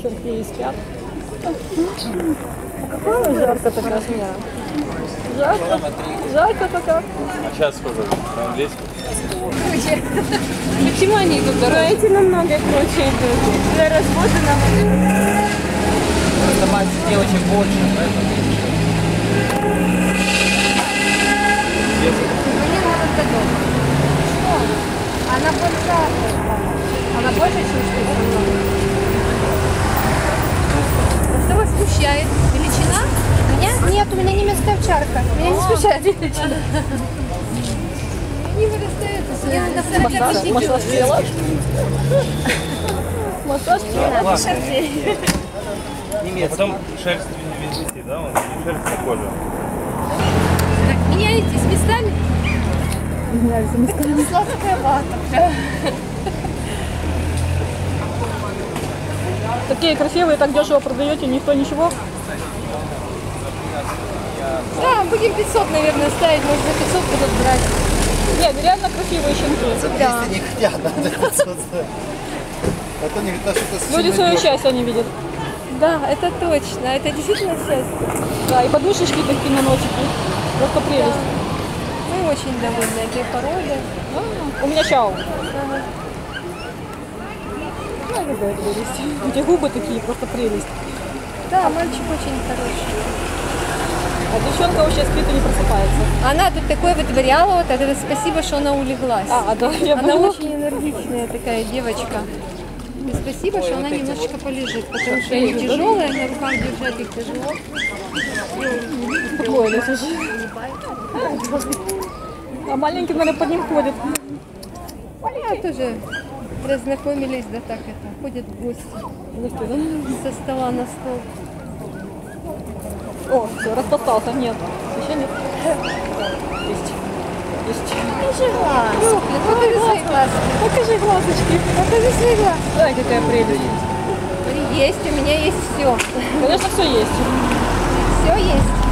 Щенки спят. Какая жарко такая смея. Жарко. Жарко пока. А сейчас сколько? На английском? Почему они идут дороже? Эти намного круче идут. Для развода нам Просто мать девочек больше, поэтому... Мне надо до дома. Что? Она большая. Она больше, чем что Что вас смущает? Величина? Меня? Нет, у меня немецкая овчарка. Меня не смущает величина. Не вырастает. Мне надо Массаж, тела. Массаж тела. А потом шерсть везите, да? Он не шерсть на коже. Так, меняетесь местами? Сладкая вата. Такие красивые, так дешево продаете, никто ничего. Да, будем 500, наверное, ставить. Может, за 500 будут брать. Нет, реально красивые щенки. Да. Если не хотят, надо 500 А то не видно, что Люди свое счастье не видят. Да, это точно. Это действительно счастье. Да, и подушечки такие на носике. Просто прелесть. Мы очень довольны этой породой. А, У меня чау. Я люблю эту прелесть. Эти губы такие, просто прелесть. Да, мальчик очень хороший. А девчонка вообще спит и не просыпается. Она тут такое вытворяла, вот это спасибо, что она улеглась. А, да, я Она была. очень энергичная такая девочка. И спасибо, что она немножечко полежит, потому что они тяжелые, на руках держать их тяжело. Успокоились уже. А маленький, наверное, под ним ходит. Я тоже разнакомились, да так это, ходят в гости Гости, да? со стола на стол. О, все, распостался. Нет. Еще нет. Есть. Есть. Покажи глаз. Покажи свои глазки. Покажи глазочки. Покажи свои глазки. Ай, какая прелесть. Есть, у меня есть все. Конечно, все есть. Все есть.